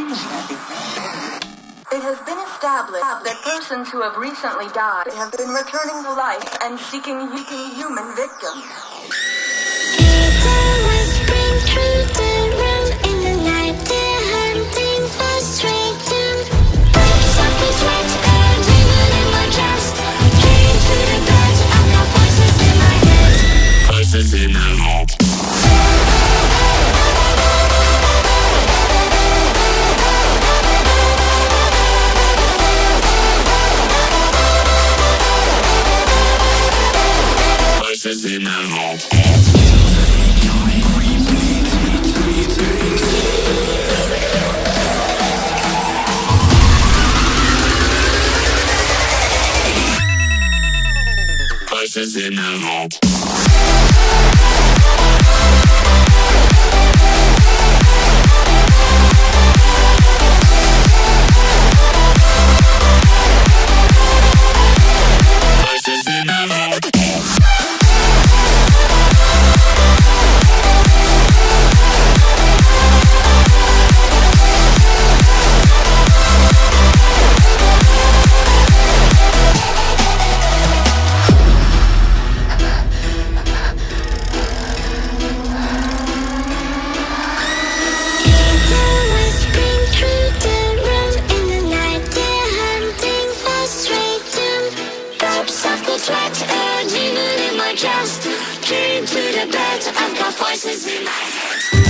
It has been established that persons who have recently died have been returning to life and seeking human victims. Voices in my head. Voices in head. Just came to the bed, I've got voices in my head.